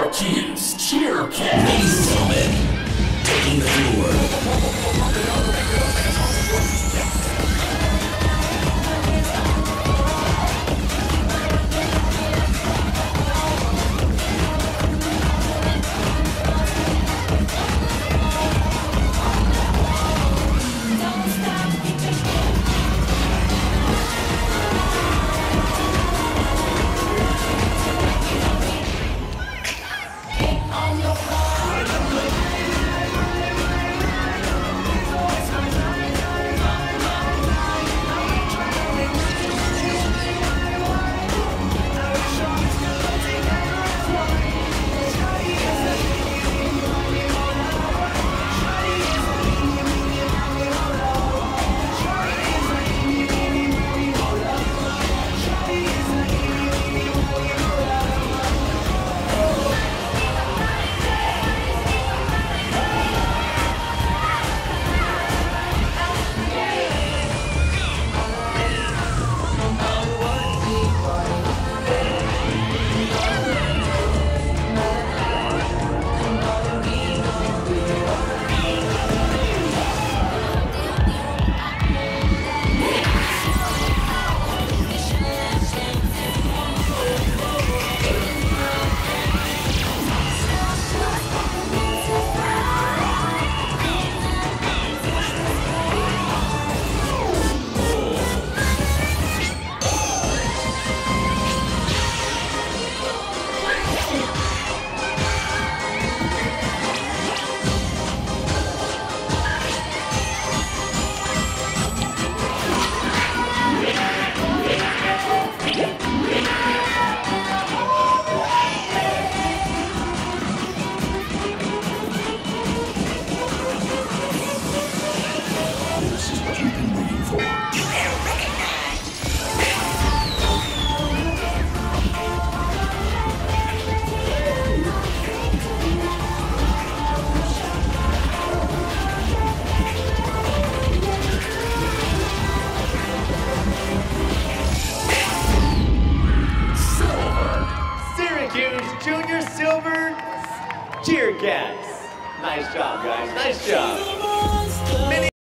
Star Kids Cheercast. Ladies and gentlemen, Cheer Cats. Nice job, guys. Nice job.